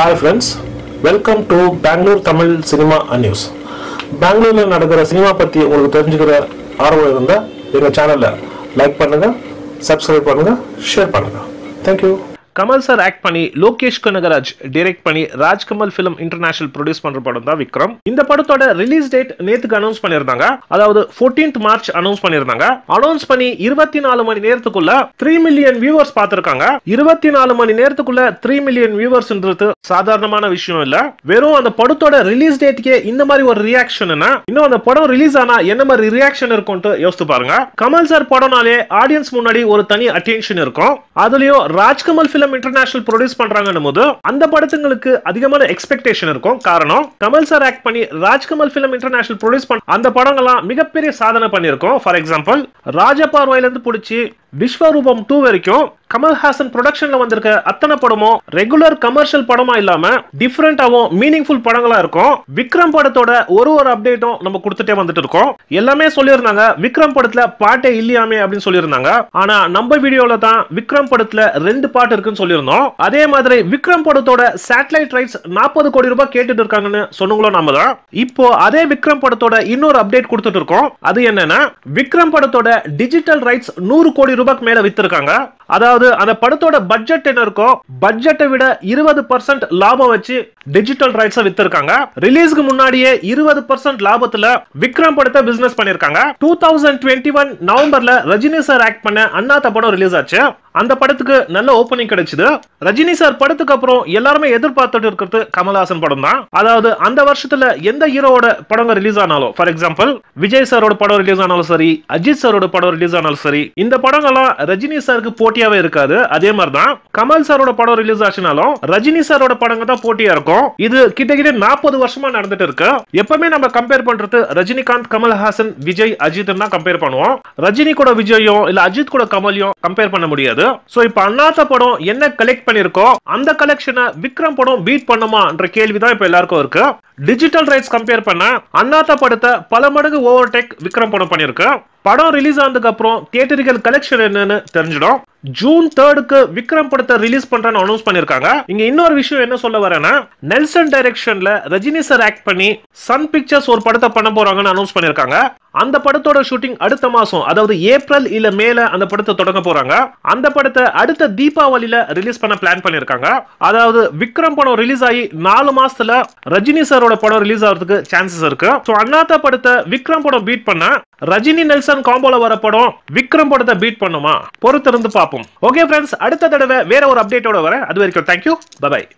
Hi friends welcome to Bangalore Tamil cinema news பெங்களூரில் நடக்கிற cinema பற்றி உங்களுக்கு தெரிஞ்சுக்கிற ஆர்வம் இருந்தால் எங்கள் சேனலை லைக் பண்ணுங்கள் சப்ஸ்கிரைப் பண்ணுங்கள் ஷேர் பண்ணுங்கள் தேங்க்யூ கமல் சார் ஆக்ட் பண்ணி லோகேஷ் கனகராஜ் டைரக்ட் பண்ணி ராஜ்கமல் ஃபிலிம் இன்டர்நேஷனல் ப்ரொடியூஸ் பண்ற படம் தான் விக்ரம். இந்த படத்தோட ரிலீஸ் டேட் நேத்துக்கு அனௌன்ஸ் பண்ணிருந்தாங்க அதாவது 14th மார்ச் அனௌன்ஸ் பண்ணிருந்தாங்க அனௌன்ஸ் பண்ணி இருபத்தி நாலு மணி நேரத்துக்குள்ள த்ரீ மில்லியன் வியூவர்ஸ் பார்த்திருக்காங்க. இருபத்தி நாலு மணி நேரத்துக்குள்ள த்ரீ மில்லியன் வியூவர்ஸ்ன்றது சாதாரணமான விஷயம் இல்ல. வெறும் அந்த படத்தோட ரிலீஸ் டேட்டுக்கே இந்த மாதிரி ஒரு ரியாக்ஷன் இன்னும் அந்த படம் ரிலீஸ் ஆனா என்ன மாதிரி ரியாக்ஷன் இருக்கும்ட்டு யோசித்து பாருங்க. கமல் சார் படம்னாலே ஆடியன்ஸ் முன்னாடி ஒரு தனி அட்டென்ஷன் இருக்கும். அதுலயும் ராஜ்கமல் பிலிம் இன்டர்நேஷனல் ப்ரொடியூஸ் பண்றாங்கன்னும் போது அந்த படத்துங்களுக்கு அதிகமான எக்ஸ்பெக்டேஷன் இருக்கும். காரணம் கமல் சார் ஆக்ட் பண்ணி ராஜ்கமல் பிலிம் இன்டர்நேஷனல் ப்ரொடியூஸ் பண்ண அந்த படங்கள்லாம் மிகப்பெரிய சாதனை பண்ணியிருக்கோம். ஃபார் எக்ஸாம்பிள் ராஜபார்வையிலேருந்து பிடிச்சி விஸ்வரூபம் டூ வரைக்கும் கமல்ஹாசன் ப்ரொடக்ஷன்ல வந்திருக்க அத்தனை படமும் ரெகுலர் கமர்ஷியல் படமா இல்லாம டிஃப்ரெண்டாவும் மீனிங்ஃபுல் படங்களா இருக்கும். விக்ரம் படத்தோட ஒரு ஒரு அப்டேட்டும் நம்ம கொடுத்துட்டே வந்துட்டு இருக்கோம். எல்லாமே சொல்லியிருந்தாங்க விக்ரம் படத்துல பாட்டே இல்லையாமே அப்படின்னு சொல்லியிருந்தாங்க. ஆனா நம்ம வீடியோல தான் விக்ரம் படத்துல ரெண்டு பாட்டு இருக்குன்னு சொல்லியிருந்தோம். அதே மாதிரி விக்ரம் படத்தோட சேட்டலைட் ரைட்ஸ் நாற்பது கோடி ரூபாய் கேட்டுட்டு இருக்காங்கன்னு சொன்னங்களோ நம்ம தான். இப்போ அதே விக்ரம் படத்தோட இன்னொரு அப்டேட் கொடுத்துட்டு இருக்கோம். அது என்னன்னா விக்ரம் படத்தோட டிஜிட்டல் ரைட்ஸ் நூறு கோடி ரூபாய்க்கு மேல வித்திருக்காங்க. அதாவது அந்த படத்தோட பட்ஜெட் என்ன இருக்கோ பட்ஜெட்டை விட இருபது பர்சன்ட் லாபம் வச்சு டிஜிட்டல் ரைட்ஸ் வித்திருக்காங்க. ரிலீஸ்க்கு முன்னாடியே இருபது பர்சன்ட் லாபத்துல விக்ரம் படத்தை பிசினஸ் பண்ணிருக்காங்க. டூ தௌசண்ட் டுவெண்ட்டி ஒன் நவம்பர்ல ரஜினி சார் ஆக்ட் பண்ண அண்ணாத்த படம் ரிலீஸ் ஆச்சு. அந்த படத்துக்கு நல்ல ஓப்பனிங் கிடைச்சது. ரஜினி சார் படத்துக்கு அப்புறம் எல்லாருமே எதிர்பார்த்துட்டு இருக்கிறது கமல்ஹாசன் படம் தான். அதாவது அந்த வருஷத்துல எந்த ஹீரோட படங்க ரிலீஸ் ஆனாலும் ஃபார் எக்ஸாம்பிள் விஜய் சாரோட படம் ரிலீஸ் ஆனாலும் சரி அஜித் சாரோட படம் ரிலீஸ் ஆனாலும் சரி இந்த படங்கள்லாம் ரஜினி சாருக்கு போட்டியாவே இருக்காது. அதே மாதிரி தான் கமல் சாரோட படம் ரிலீஸ் ஆச்சுனாலும் ரஜினி சாரோட படங்க தான் போட்டியா இருக்கும். இது கிட்டத்தட்ட நாற்பது வருஷமா நடந்துட்டு இருக்கு. எப்பவுமே நம்ம கம்பேர் பண்றது ரஜினிகாந்த் கமல்ஹாசன் விஜய் அஜித் தான் கம்பேர் பண்ணுவோம். ரஜினி கூட விஜயும் இல்ல அஜித் கூட கமலையும் கம்பேர் பண்ண முடியாது. சோ இப்ப அண்ணாத்த படம் என்ன கலெக்ட் பண்ணிருக்கோ அந்த கலெக்ஷனை விக்ரம் படம் பீட் பண்ணுமான்ற கேள்விதான் இப்ப எல்லாருக்கும் இருக்கு. டிஜிட்டல் ரைட்ஸ் கம்பேர் பண்ண அண்ணாத்த படத்தை பல மடங்கு ஓவர் டேக் விக்ரம் படம் பண்ணிருக்கு படம் ரிலீஸ் ஆனதுக்கு அப்புறம் தியேட்டர்கள் கலெக்ஷன் என்னன்னு தெரிஞ்சிடும். ஜூன் தேர்டுக்கு விக்ரம் படத்தை ரிலீஸ் பண்றேன்னு அனௌன்ஸ் பண்ணிருக்காங்க. இங்க இன்னொரு விஷயம் என்ன சொல்ல வரேன்னா நெல்சன் டைரக்ஷன்ல ரஜினி சார் ஆக்ட் பண்ணி சன் பிக்சர்ஸ் ஒரு படத்தை பண்ண போறாங்கன்னு அனௌன்ஸ் பண்ணிருக்காங்க. அந்த படத்தோட ஷூட்டிங் அடுத்த மாசம் அதாவது ஏப்ரல் இல்ல மேல அந்த படத்தை தொடங்க போறாங்க. அந்த படத்தை அடுத்த தீபாவளியில ரிலீஸ் பண்ண பிளான் பண்ணிருக்காங்க. அதாவது விக்ரம் படம் ரிலீஸ் ஆகி நாலு மாசத்துல ரஜினி சாரோட படம் ரிலீஸ் ஆகிறதுக்கு சான்சஸ் இருக்கு. ஸோ அண்ணாத்த படத்தை விக்ரம் படம் பீட் பண்ண ரஜினி நெல்சன் காம்போல வர படம் விக்ரம் படத்தை பீட் பண்ணுமா? பொறுத்திருந்து பார்ப்போம். ஓகே ஃப்ரெண்ட்ஸ் அடுத்த தடவை வேற ஒரு அப்டேட்டோட வரேன். அது வரைக்கும் தேங்க்யூ பபாய்